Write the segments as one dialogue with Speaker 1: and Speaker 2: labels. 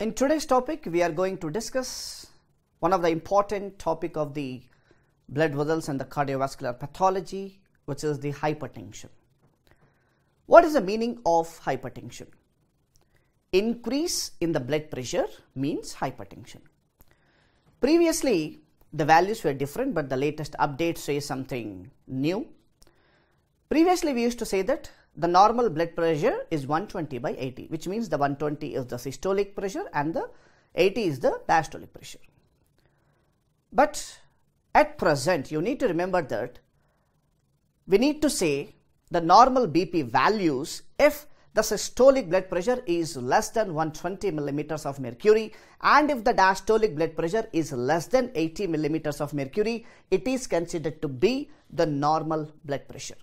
Speaker 1: In today's topic, we are going to discuss one of the important topic of the blood vessels and the cardiovascular pathology, which is the hypertension. What is the meaning of hypertension? Increase in the blood pressure means hypertension. Previously, the values were different, but the latest update says something new. Previously, we used to say that the normal blood pressure is 120 by 80, which means the 120 is the systolic pressure and the 80 is the diastolic pressure. But at present, you need to remember that we need to say the normal BP values if the systolic blood pressure is less than 120 millimeters of mercury and if the diastolic blood pressure is less than 80 millimeters of mercury, it is considered to be the normal blood pressure.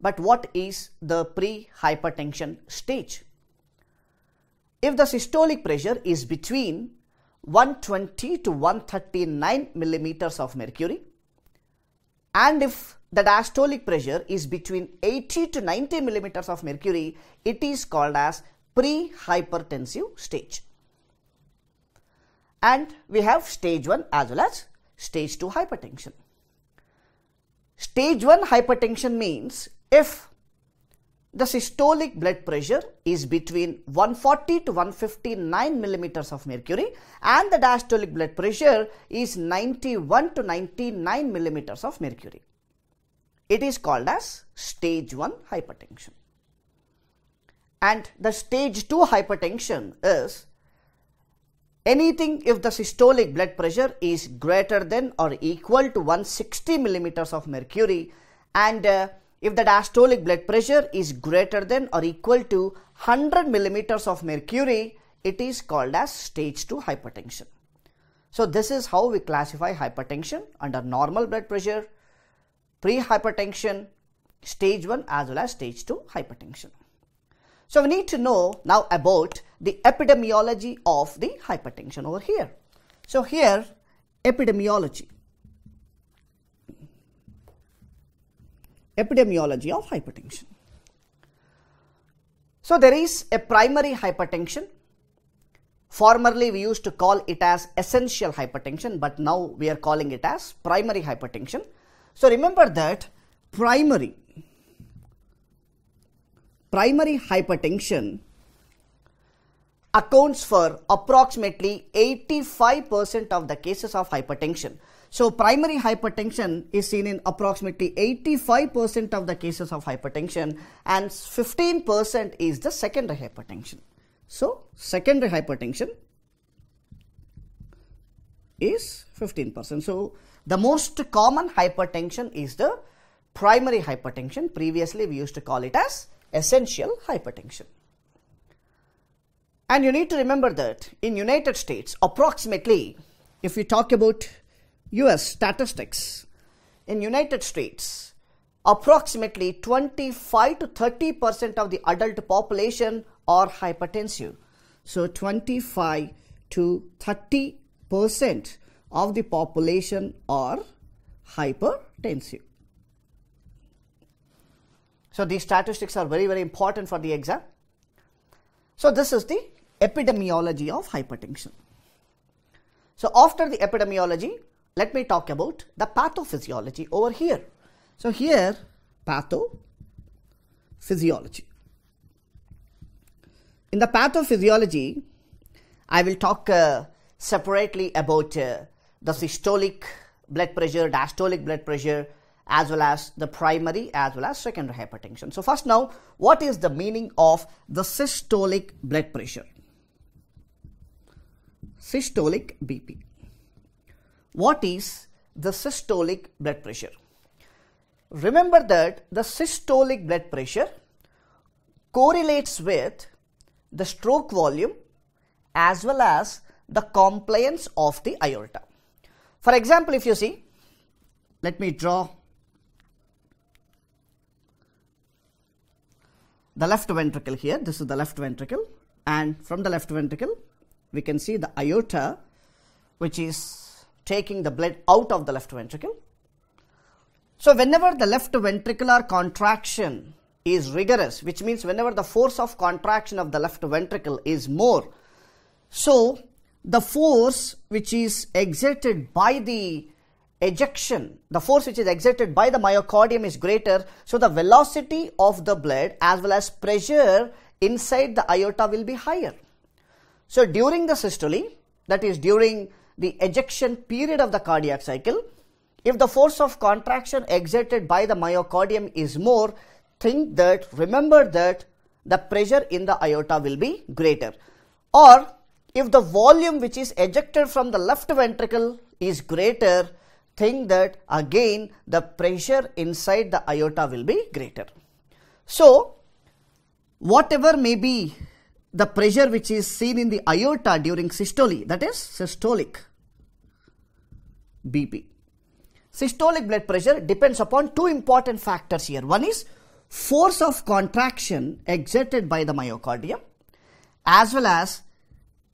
Speaker 1: But what is the pre-hypertension stage? If the systolic pressure is between 120 to 139 millimeters of mercury and if the diastolic pressure is between 80 to 90 millimeters of mercury, it is called as pre-hypertensive stage. And we have stage 1 as well as stage 2 hypertension. Stage 1 hypertension means if the systolic blood pressure is between 140 to 159 millimeters of mercury and the diastolic blood pressure is 91 to 99 millimeters of mercury. It is called as stage 1 hypertension. And the stage 2 hypertension is anything if the systolic blood pressure is greater than or equal to 160 millimeters of mercury and uh, if the diastolic blood pressure is greater than or equal to 100 millimeters of mercury, it is called as stage 2 hypertension. So, this is how we classify hypertension under normal blood pressure, pre-hypertension, stage 1 as well as stage 2 hypertension. So, we need to know now about the epidemiology of the hypertension over here. So, here epidemiology. Epidemiology of hypertension. So, there is a primary hypertension. Formerly, we used to call it as essential hypertension, but now we are calling it as primary hypertension. So, remember that primary primary hypertension accounts for approximately 85% of the cases of hypertension. So primary hypertension is seen in approximately 85% of the cases of hypertension and 15% is the secondary hypertension. So secondary hypertension is 15%. So the most common hypertension is the primary hypertension. Previously we used to call it as essential hypertension. And you need to remember that in United States approximately if we talk about US statistics. In United States approximately 25 to 30 percent of the adult population are hypertensive. So 25 to 30 percent of the population are hypertensive. So these statistics are very very important for the exam. So this is the epidemiology of hypertension. So after the epidemiology let me talk about the pathophysiology over here. So here pathophysiology. In the pathophysiology, I will talk uh, separately about uh, the systolic blood pressure, diastolic blood pressure, as well as the primary as well as secondary hypertension. So first now, what is the meaning of the systolic blood pressure? Systolic BP. What is the systolic blood pressure? Remember that the systolic blood pressure correlates with the stroke volume as well as the compliance of the aorta. For example, if you see, let me draw the left ventricle here. This is the left ventricle and from the left ventricle we can see the aorta which is taking the blood out of the left ventricle. So, whenever the left ventricular contraction is rigorous, which means whenever the force of contraction of the left ventricle is more, so the force which is exerted by the ejection, the force which is exerted by the myocardium is greater, so the velocity of the blood as well as pressure inside the aorta will be higher. So during the systole, that is during the ejection period of the cardiac cycle, if the force of contraction exerted by the myocardium is more, think that, remember that the pressure in the aorta will be greater. Or if the volume which is ejected from the left ventricle is greater, think that again the pressure inside the aorta will be greater. So, whatever may be the pressure which is seen in the aorta during systole, that is systolic BP. Systolic blood pressure depends upon two important factors here. One is force of contraction exerted by the myocardium as well as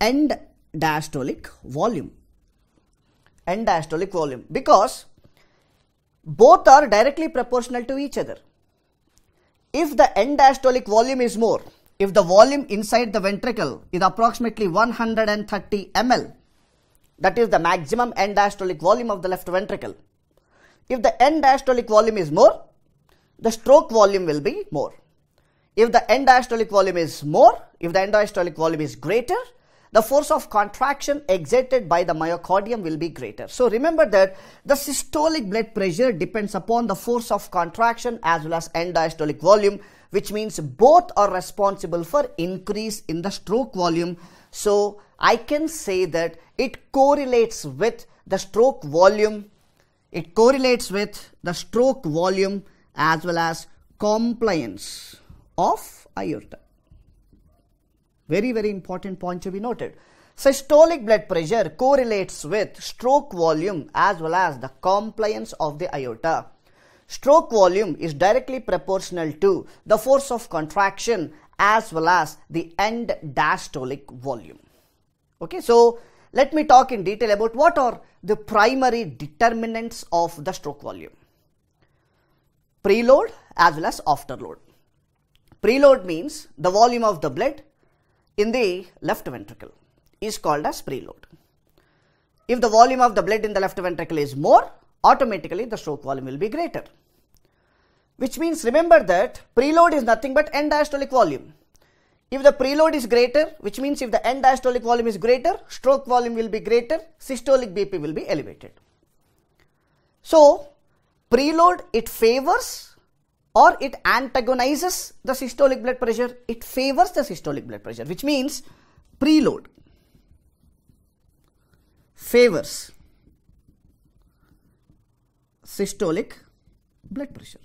Speaker 1: end diastolic volume. End diastolic volume because both are directly proportional to each other. If the end diastolic volume is more, if the volume inside the ventricle is approximately 130 ml, that is the maximum end diastolic volume of the left ventricle. If the end diastolic volume is more, the stroke volume will be more. If the end diastolic volume is more, if the end diastolic volume is greater, the force of contraction exerted by the myocardium will be greater. So remember that the systolic blood pressure depends upon the force of contraction as well as end diastolic volume which means both are responsible for increase in the stroke volume. So I can say that it correlates with the stroke volume. It correlates with the stroke volume as well as compliance of aorta. Very, very important point to be noted. Systolic blood pressure correlates with stroke volume as well as the compliance of the aorta. Stroke volume is directly proportional to the force of contraction as well as the end diastolic volume. Okay, so let me talk in detail about what are the primary determinants of the stroke volume. Preload as well as afterload. Preload means the volume of the blood in the left ventricle is called as preload. If the volume of the blood in the left ventricle is more, automatically the stroke volume will be greater. Which means remember that preload is nothing but end diastolic volume. If the preload is greater, which means if the end diastolic volume is greater, stroke volume will be greater, systolic BP will be elevated. So, preload it favors or it antagonizes the systolic blood pressure, it favors the systolic blood pressure, which means preload favors systolic blood pressure.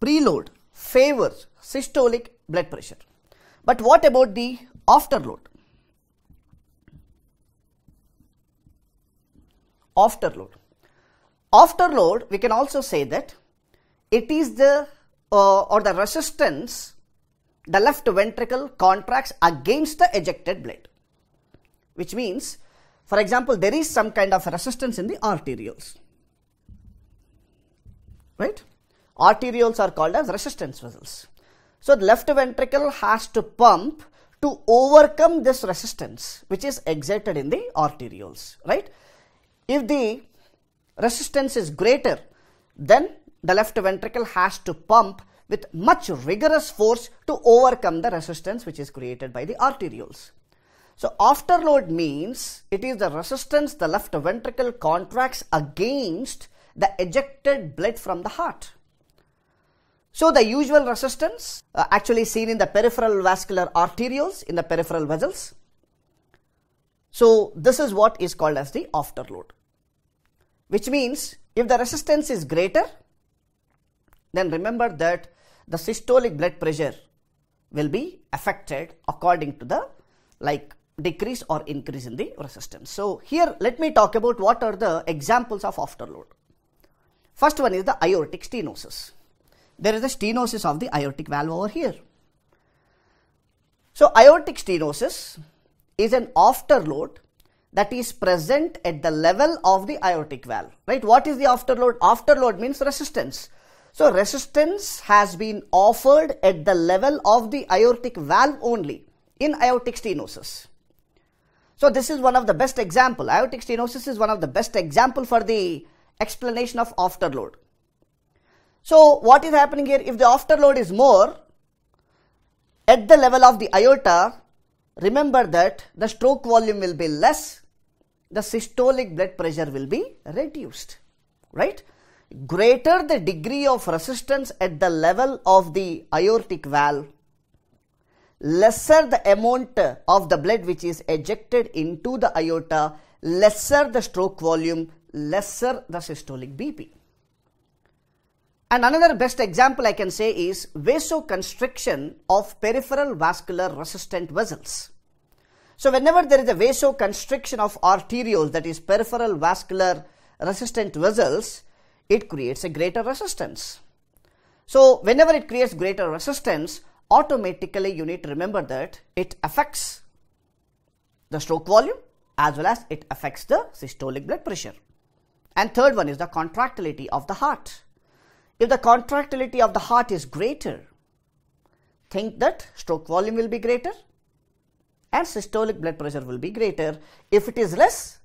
Speaker 1: Preload favors systolic blood pressure. But what about the afterload? Afterload. Afterload, we can also say that it is the uh, or the resistance the left ventricle contracts against the ejected blood which means for example there is some kind of resistance in the arterioles right arterioles are called as resistance vessels so the left ventricle has to pump to overcome this resistance which is exerted in the arterioles right if the resistance is greater then the left ventricle has to pump with much rigorous force to overcome the resistance which is created by the arterioles. So afterload means it is the resistance the left ventricle contracts against the ejected blood from the heart. So the usual resistance uh, actually seen in the peripheral vascular arterioles in the peripheral vessels. So this is what is called as the afterload. Which means if the resistance is greater then remember that the systolic blood pressure will be affected according to the like decrease or increase in the resistance. So here let me talk about what are the examples of afterload. First one is the aortic stenosis. There is a stenosis of the aortic valve over here. So aortic stenosis is an afterload that is present at the level of the aortic valve, right? What is the afterload? Afterload means resistance. So resistance has been offered at the level of the aortic valve only in aortic stenosis. So this is one of the best example. Aortic stenosis is one of the best example for the explanation of afterload. So what is happening here? If the afterload is more at the level of the aorta, remember that the stroke volume will be less, the systolic blood pressure will be reduced, right? Greater the degree of resistance at the level of the aortic valve, lesser the amount of the blood which is ejected into the aorta, lesser the stroke volume, lesser the systolic BP. And another best example I can say is vasoconstriction of peripheral vascular resistant vessels. So whenever there is a vasoconstriction of arterioles that is peripheral vascular resistant vessels, it creates a greater resistance. So whenever it creates greater resistance, automatically you need to remember that it affects the stroke volume as well as it affects the systolic blood pressure. And third one is the contractility of the heart. If the contractility of the heart is greater, think that stroke volume will be greater and systolic blood pressure will be greater. If it is less,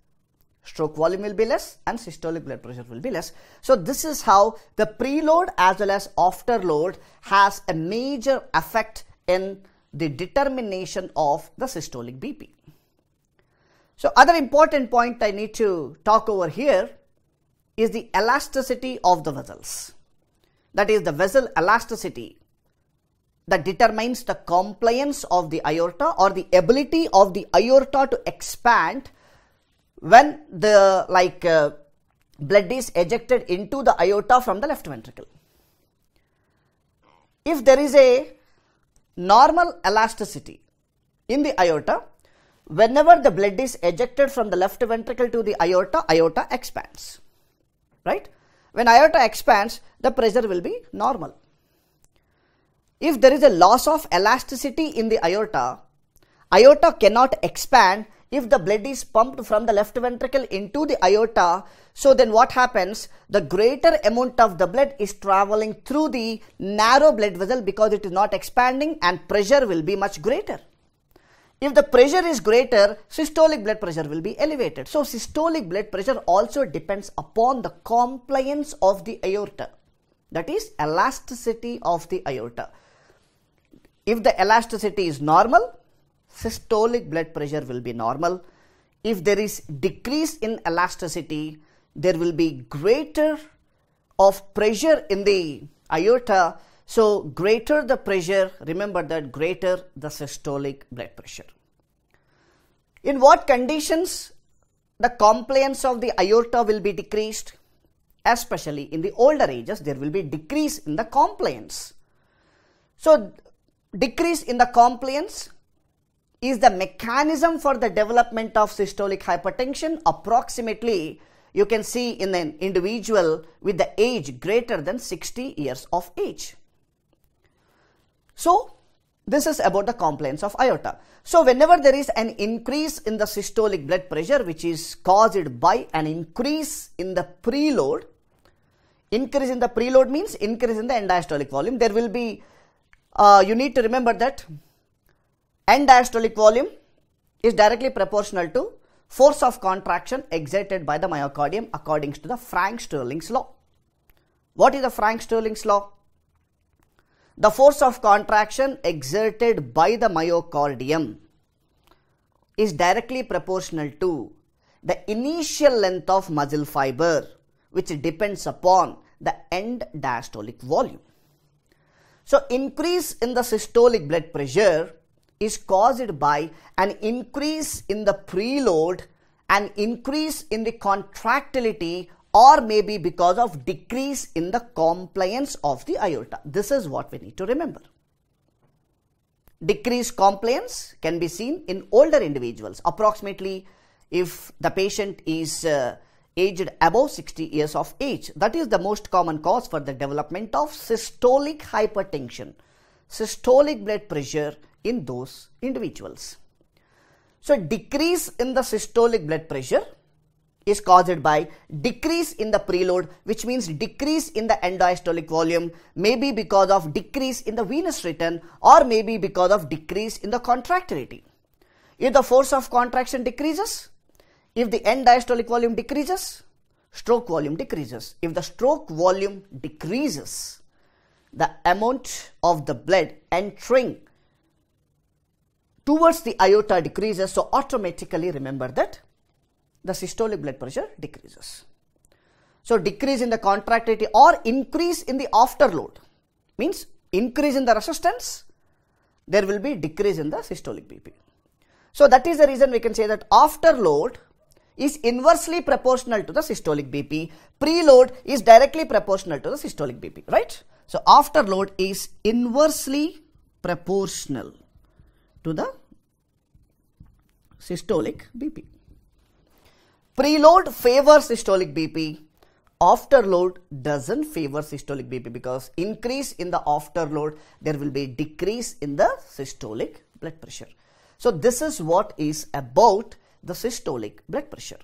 Speaker 1: stroke volume will be less and systolic blood pressure will be less. So this is how the preload as well as afterload has a major effect in the determination of the systolic BP. So other important point I need to talk over here is the elasticity of the vessels that is the vessel elasticity that determines the compliance of the aorta or the ability of the aorta to expand when the like uh, blood is ejected into the aorta from the left ventricle. If there is a normal elasticity in the aorta, whenever the blood is ejected from the left ventricle to the aorta, aorta expands, right? When aorta expands, the pressure will be normal. If there is a loss of elasticity in the aorta, aorta cannot expand if the blood is pumped from the left ventricle into the aorta. So then what happens? The greater amount of the blood is traveling through the narrow blood vessel because it is not expanding and pressure will be much greater. If the pressure is greater, systolic blood pressure will be elevated. So systolic blood pressure also depends upon the compliance of the aorta. That is elasticity of the aorta. If the elasticity is normal, systolic blood pressure will be normal. If there is decrease in elasticity, there will be greater of pressure in the aorta so greater the pressure, remember that greater the systolic blood pressure. In what conditions the compliance of the aorta will be decreased? Especially in the older ages, there will be decrease in the compliance. So decrease in the compliance is the mechanism for the development of systolic hypertension approximately you can see in an individual with the age greater than 60 years of age. So, this is about the compliance of aorta. So, whenever there is an increase in the systolic blood pressure which is caused by an increase in the preload, increase in the preload means increase in the end diastolic volume. There will be, uh, you need to remember that end diastolic volume is directly proportional to force of contraction exerted by the myocardium according to the Frank-Starling's law. What is the Frank-Starling's law? The force of contraction exerted by the myocardium is directly proportional to the initial length of muscle fiber which depends upon the end diastolic volume. So increase in the systolic blood pressure is caused by an increase in the preload and increase in the contractility or maybe because of decrease in the compliance of the aorta. This is what we need to remember. Decreased compliance can be seen in older individuals. Approximately, if the patient is uh, aged above 60 years of age, that is the most common cause for the development of systolic hypertension, systolic blood pressure in those individuals. So, decrease in the systolic blood pressure is caused by decrease in the preload which means decrease in the end diastolic volume maybe because of decrease in the venous return or maybe because of decrease in the contractility. If the force of contraction decreases, if the end diastolic volume decreases, stroke volume decreases. If the stroke volume decreases, the amount of the blood entering towards the aorta decreases. So automatically remember that the systolic blood pressure decreases. So decrease in the contractility or increase in the afterload means increase in the resistance, there will be decrease in the systolic BP. So that is the reason we can say that afterload is inversely proportional to the systolic BP. Preload is directly proportional to the systolic BP, right? So afterload is inversely proportional to the systolic BP. Preload favors systolic BP. Afterload doesn't favor systolic BP because increase in the afterload, there will be decrease in the systolic blood pressure. So this is what is about the systolic blood pressure.